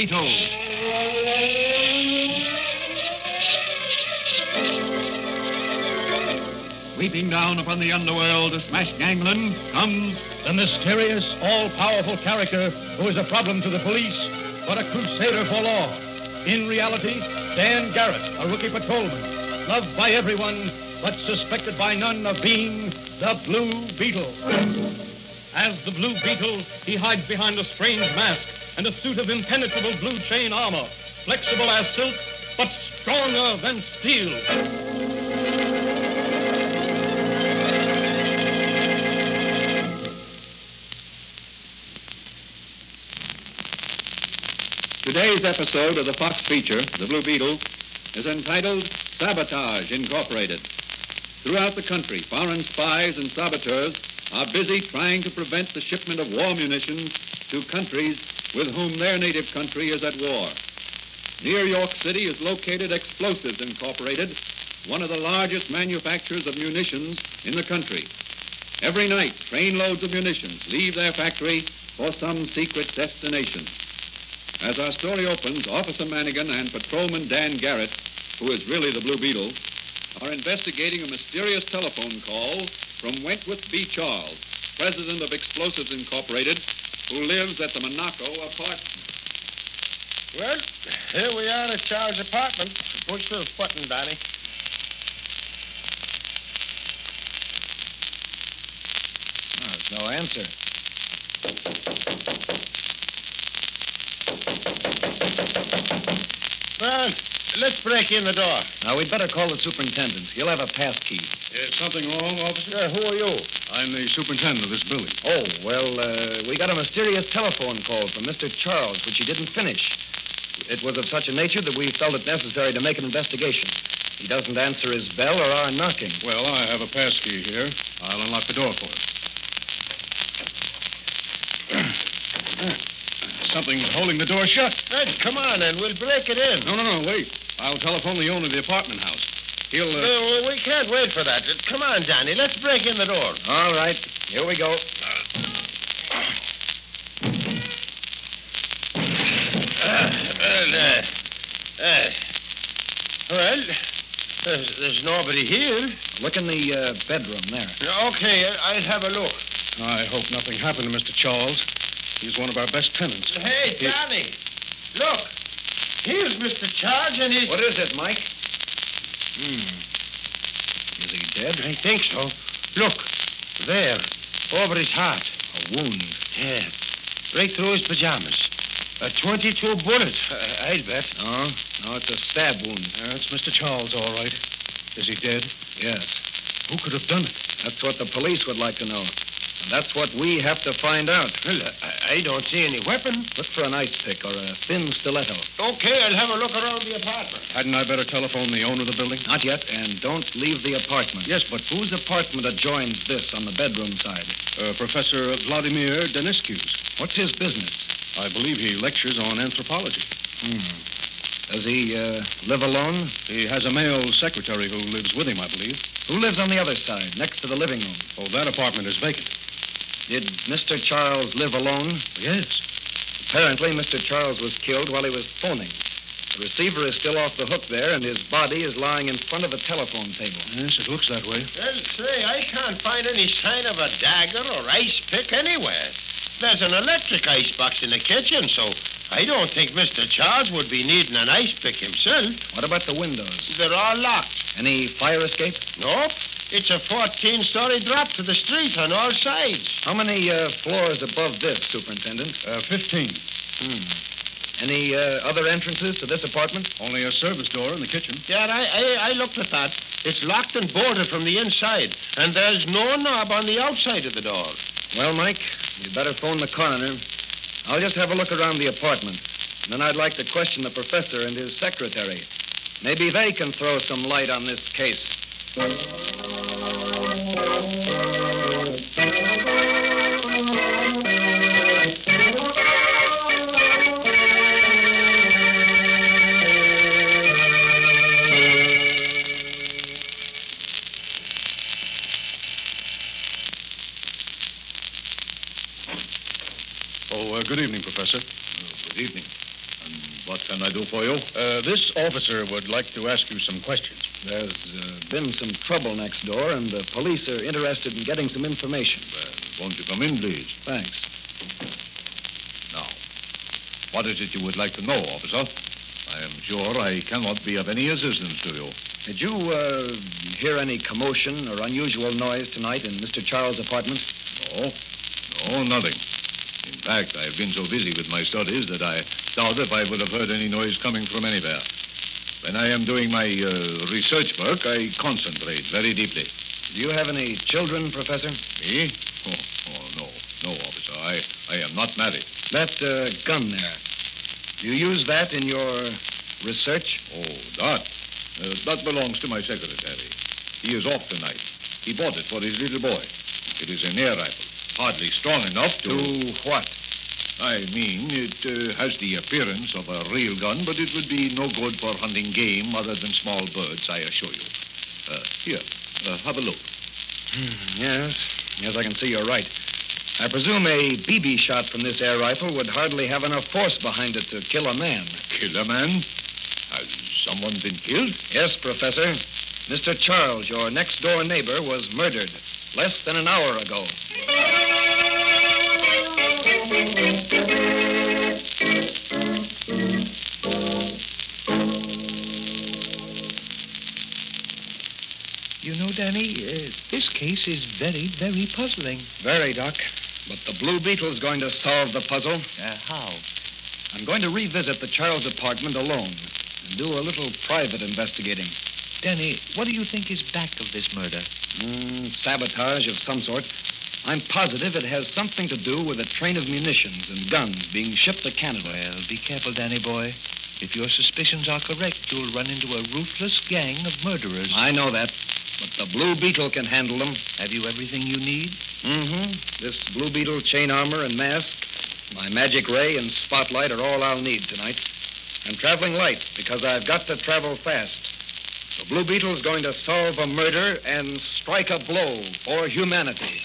Beetle. Sweeping down upon the underworld to smash gangland comes The mysterious, all-powerful character who is a problem to the police, but a crusader for law. In reality, Dan Garrett, a rookie patrolman, loved by everyone, but suspected by none of being the Blue Beetle. As the Blue Beetle, he hides behind a strange mask and a suit of impenetrable blue chain armor, flexible as silk, but stronger than steel. Today's episode of the Fox feature, The Blue Beetle, is entitled Sabotage Incorporated. Throughout the country, foreign spies and saboteurs are busy trying to prevent the shipment of war munitions to countries with whom their native country is at war. Near York City is located Explosives Incorporated, one of the largest manufacturers of munitions in the country. Every night, trainloads of munitions leave their factory for some secret destination. As our story opens, Officer Manigan and Patrolman Dan Garrett, who is really the Blue Beetle, are investigating a mysterious telephone call from Wentworth B. Charles, president of Explosives Incorporated, who lives at the Monaco apartment. Well, here we are at Charles' apartment. Push this button, Danny. Oh, there's no answer. Well, let's break in the door. Now, we'd better call the superintendent. He'll have a pass key. Is something wrong, officer? Uh, who are you? I'm the superintendent of this building. Oh, well, uh, we got a mysterious telephone call from Mr. Charles, which he didn't finish. It was of such a nature that we felt it necessary to make an investigation. He doesn't answer his bell or our knocking. Well, I have a pass key here. I'll unlock the door for you. Something's holding the door shut. Fred, come on, and we'll break it in. No, no, no, wait. I'll telephone the owner of the apartment house. He'll, uh... Uh, we can't wait for that. Uh, Come on, Danny. Let's break in the door. All right, here we go. Well, uh, uh, well, there's, there's nobody here. Look in the uh, bedroom there. Okay, I'll have a look. I hope nothing happened to Mr. Charles. He's one of our best tenants. Hey, He- Danny, look. Here's Mr. Charles, and he's... What is it, Mike? Hmm. Is he dead? I think so. Look, there, over his heart. A wound. Yeah, right through his pajamas. A 22 bullet, I- I'll bet. No, no, it's a stab wound. That's Mr. Charles, all right. Is he dead? Yes. Who could have done it? That's what the police would like to know. And that's what we have to find out. Well, I, I don't see any weapon. Look for an ice pick or a thin stiletto. Okay, I'll have a look around the apartment. Hadn't I better telephone the owner of the building? Not yet, and don't leave the apartment. Yes, but Whose apartment adjoins this on the bedroom side? uh, Professor Vladimir Deniskiu's. What's his business? I believe he lectures on anthropology. Does he uh, live alone? He has a male secretary who lives with him, I believe. Who lives on the other side, next to the living room? Oh, that apartment is vacant. Did Mr. Charles live alone? Yes. Apparently, Mr. Charles was killed while he was phoning. The receiver is still off the hook there, and his body is lying in front of the telephone table. Yes, it looks that way. Well, say, I can't find any sign of a dagger or ice pick anywhere. There's an electric ice box in the kitchen, so I don't think Mr. Charles would be needing an ice pick himself. What about the windows? They're all locked. Any fire escape? Nope. It's a 14-story drop to the street on all sides. How many uh, floors above this, Superintendent? Uh, 15. Any uh, other entrances to this apartment? Only a service door in the kitchen. Yeah, I, I, I looked at that. It's locked and bolted from the inside, and there's no knob on the outside of the door. Well, Mike, you'd better phone the coroner. I'll just have a look around the apartment. And then I'd like to question the professor and his secretary. Maybe they can throw some light on this case. Oh, uh, good evening, Professor. Good evening. And What can I do for you? Uh, this officer would like to ask you some questions. There's uh, been some trouble next door, and the police are interested in getting some information. Well, won't you come in, please? Thanks. Now, what is it you would like to know, officer? I am sure I cannot be of any assistance to you. Did you uh, hear any commotion or unusual noise tonight in Mr. Charles' apartment? No, no, nothing. In fact, I've been so busy with my studies that I doubt if I would have heard any noise coming from anywhere. When I am doing my uh, research work, I concentrate very deeply. Do you have any children, Professor? Me? Oh, oh no, no, officer. I, I am not married. That uh, gun there. Do you use that in your research? Oh, that? Uh, that belongs to my secretary. He is off tonight. He bought it for his little boy. It is an air rifle. Hardly strong enough to... To what? I mean, it uh, has the appearance of a real gun, but it would be no good for hunting game other than small birds, I assure you. Uh, here, uh, have a look. Yes. Yes, I can see you're right. I presume a BB shot from this air rifle would hardly have enough force behind it to kill a man. Kill a man? Has someone been killed? Yes, Professor. Mr. Charles, your next door neighbor, was murdered less than an hour ago. You know, Danny, uh, this case is very, very puzzling. Very, Doc. But the Blue Beetle's going to solve the puzzle. Uh, how? I'm going to revisit the Charles apartment alone and do a little private investigating. Danny, what do you think is back of this murder? Mm, sabotage of some sort. I'm positive it has something to do with a train of munitions and guns being shipped to Canada. Well, be careful, Danny boy. If your suspicions are correct, you'll run into a ruthless gang of murderers. I know that, but the Blue Beetle can handle them. Have you everything you need? Mm-hmm. This Blue Beetle chain armor and mask, my magic ray and spotlight are all I'll need tonight. I'm traveling light because I've got to travel fast. The Blue Beetle's going to solve a murder and strike a blow for humanity.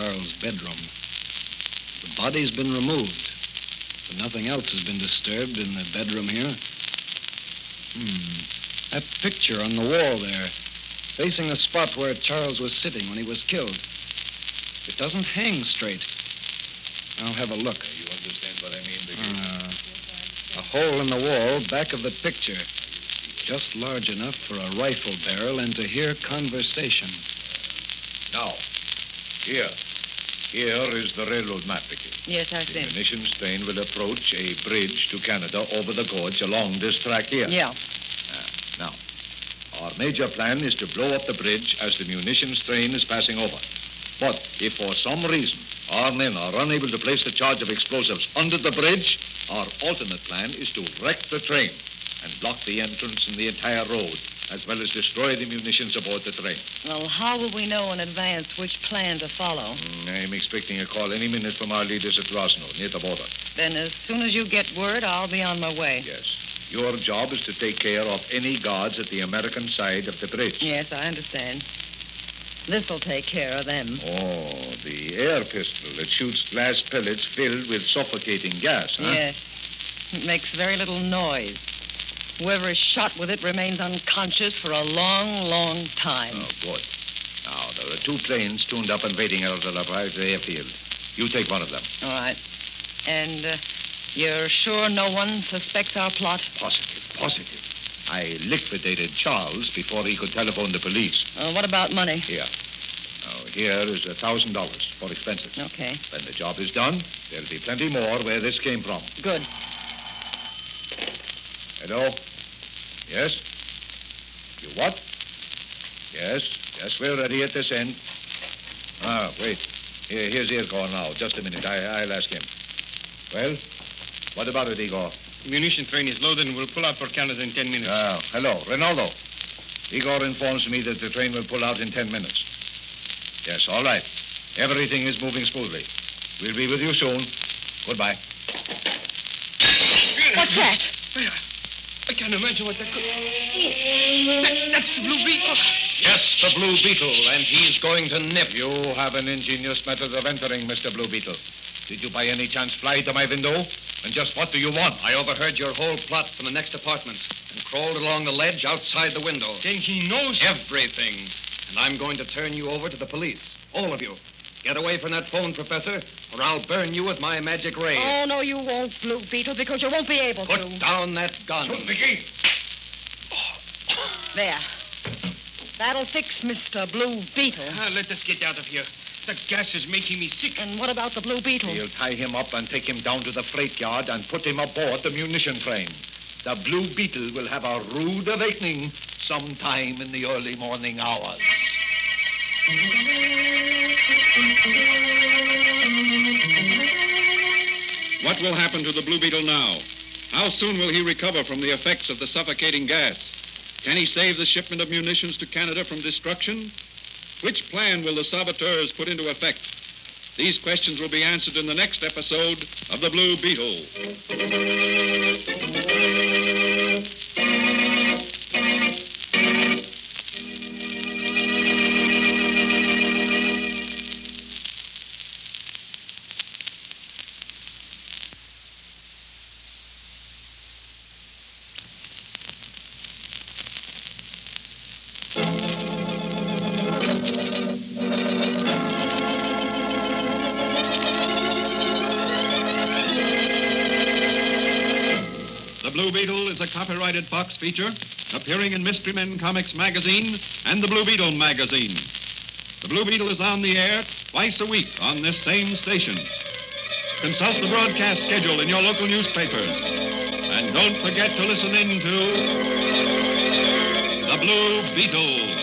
Charles' bedroom. The body's been removed, but nothing else has been disturbed in the bedroom here. Hmm. That picture on the wall there, facing the spot where Charles was sitting when he was killed. It doesn't hang straight. I'll have a look. You understand what I mean, Vicky? Uh, a hole in the wall back of the picture. Just large enough for a rifle barrel and to hear conversation. Now, here. Here is the railroad map, Vicky. Yes, I see. The munitions train will approach a bridge to Canada over the gorge along this track here. Yeah. Ah, now, our major plan is to blow up the bridge as the munitions train is passing over. But if for some reason our men are unable to place the charge of explosives under the bridge, our alternate plan is to wreck the train and block the entrance and the entire road, as well as destroy the munitions aboard the train. Well, how will we know in advance which plan to follow? Mm, I'm expecting a call any minute from our leaders at Rosno, near the border. Then as soon as you get word, I'll be on my way. Yes. Your job is to take care of any guards at the American side of the bridge. Yes, I understand. This'll take care of them. Oh, the air pistol that shoots glass pellets filled with suffocating gas, huh? Yes. It makes very little noise. Whoever is shot with it remains unconscious for a long, long time. Oh, good. Now, there are two planes tuned up and waiting out of the Labrador airfield. You take one of them. All right. And uh, you're sure no one suspects our plot? Positive, positive. I liquidated Charles before he could telephone the police. Uh, what about money? Here. Now, here is a thousand dollars for expenses. Okay. When the job is done, there'll be plenty more where this came from. Good. Hello? Yes? You what? Yes, yes, we're ready at this end. Ah, wait. Here, here's Igor now. Just a minute. I, I'll ask him. Well, what about it, Igor? The munition train is loaded and will pull out for Canada in 10 minutes. Ah, hello, Ronaldo. Igor informs me that the train will pull out in ten minutes. Yes, all right. Everything is moving smoothly. We'll be with you soon. Goodbye. What's that? I can't imagine what that could... That, that's the Blue Beetle. Yes, the Blue Beetle, and he's going to nip. You have an ingenious method of entering, Mr. Blue Beetle. Did you by any chance fly to my window? And just what do you want? I overheard your whole plot from the next apartment and crawled along the ledge outside the window. Then he knows... Everything. And I'm going to turn you over to the police. All of you. Get away from that phone, Professor, or I'll burn you with my magic ray. Oh, no, you won't, Blue Beetle, because you won't be able Put to. Put down that gun. Mickey. There. That'll fix Mr. Blue Beetle. Ah, let us get out of here. The gas is making me sick. And what about the Blue Beetle? We'll tie him up and take him down to the freight yard and put him aboard the munition train. The Blue Beetle will have a rude awakening sometime in the early morning hours. What will happen to the Blue Beetle now? How soon will he recover from the effects of the suffocating gas? Can he save the shipment of munitions to Canada from destruction? Which plan will the saboteurs put into effect? These questions will be answered in the next episode of The Blue Beetle. Blue Beetle is a copyrighted Fox feature appearing in Mystery Men Comics magazine and the Blue Beetle magazine. The Blue Beetle is on the air twice a week on this same station. Consult the broadcast schedule in your local newspapers. And don't forget to listen in to The Blue Beetle.